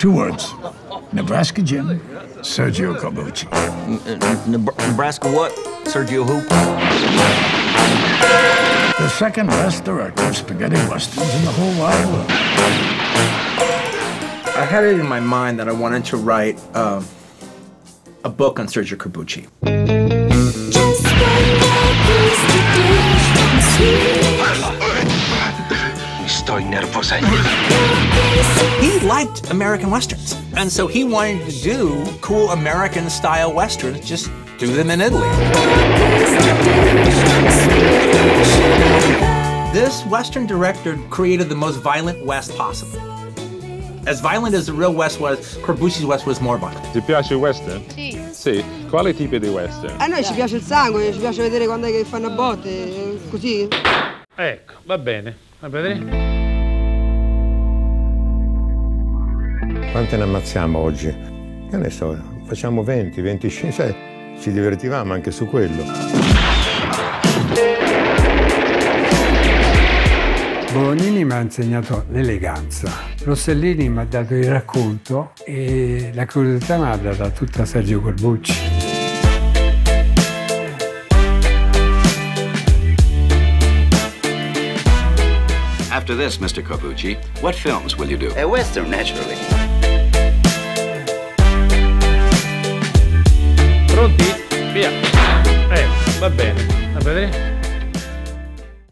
Two words. Nebraska Jim, Sergio Corbucci. Nebraska what? Sergio who? The second best director of spaghetti westerns in the whole wide world. I had it in my mind that I wanted to write uh, a book on Sergio Corbucci. He liked American westerns, and so he wanted to do cool American-style westerns, just do them in Italy. This western director created the most violent West possible. As violent as the real West was, Corbucci's West was more violent. Ti piace il western? Sì. Sì. Quali tipi di western? A noi ci piace il sangue, ci piace vedere quando è che fanno a botte, così. Ecco, va bene. Va bene? Quante ne ammazziamo oggi? Che ne so, facciamo 20, 25, sai, ci divertivamo anche su quello. Bolognini mi ha insegnato l'eleganza, Rossellini mi ha dato il racconto e la curiosità mi ha data tutta Sergio Corbucci. After this, Mr. Corbucci, what films will you do? A western, naturally. Va bene. Va bene?